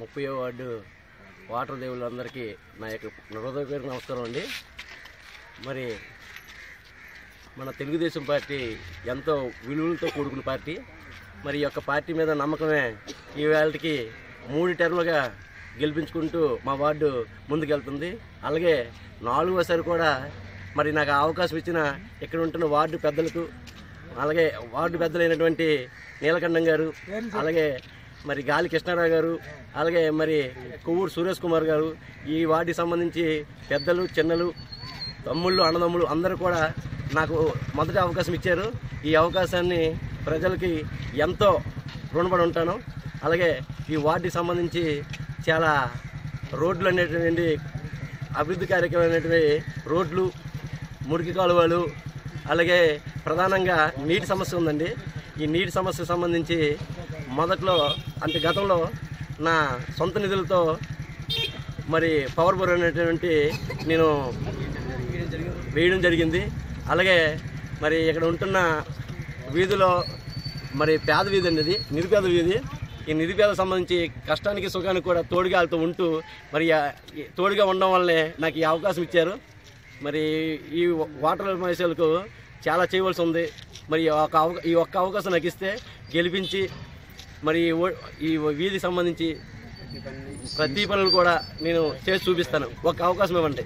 ముప్పై ward water దేవుళ్ళందరికీ నా యొక్క హృదయపూర్వక నమస్కారం అండి. మరి మన తెలుగుదేశం పార్టీ ఎంతో విలువలతో కూడుకున్న పార్టీ. మరి ఈ యొక్క పార్టీ మీద నమ్మకమే ఈ వేళకి మూడు టర్ములుగా గెలిపించుకుంటూ మా వార్డు ముందుకెళ్తుంది. అలాగే నాలుగోసారి కూడా మరి నాకు ఆ అవకాశం ఇచ్చిన ఇక్కడ ఉంటున్న వార్డు పెద్దలకు అలాగే వార్డు పెద్దలైనటువంటి నీలకంఠం గారు అలాగే మరి గాలి కృష్ణారావు గారు అలాగే మరి కొవ్వూరు సురేష్ కుమార్ గారు ఈ వార్డుకి సంబంధించి పెద్దలు చిన్నలు తమ్ముళ్ళు అన్నదమ్ములు అందరూ కూడా నాకు మొదటి అవకాశం ఇచ్చారు. ఈ అవకాశాన్ని ప్రజలకి ఎంతో రుణపడి ఉంటాను. అలాగే ఈ వార్డుకి సంబంధించి చాలా రోడ్లు అనేటువంటి అభివృద్ధి కార్యక్రమమైనటువంటి రోడ్లు మురికి కాలువలు అలాగే ప్రధానంగా నీటి సమస్య ఉందండి. ఈ నీటి సమస్యకు సంబంధించి మొదట్లో అంటే గతంలో నా సొంత నిధులతో మరి పవర్ బోర్ అనేటువంటి నేను వేయడం జరిగింది. అలాగే మరి ఇక్కడ ఉంటున్న వీధిలో మరి పేద వీధి అనేది నిరుపేద వీధి. ఈ నిరుపేద సంబంధించి కష్టానికి సుఖానికి కూడా తోడుగా వాళ్ళతో ఉంటూ మరి తోడుగా ఉండడం వల్లనే నాకు ఈ అవకాశం ఇచ్చారు. మరి ఈ వాటర్ మహిళలకు చాలా చేయవలసి ఉంది. మరి ఒక అవకా- ఈ ఒక్క అవకాశం నాకు ఇస్తే గెలిపించి మరి ఈ ఈ వీధికి సంబంధించి ప్రతి పనులు కూడా నేను చేసి చూపిస్తాను. ఒక అవకాశం ఇవ్వండి.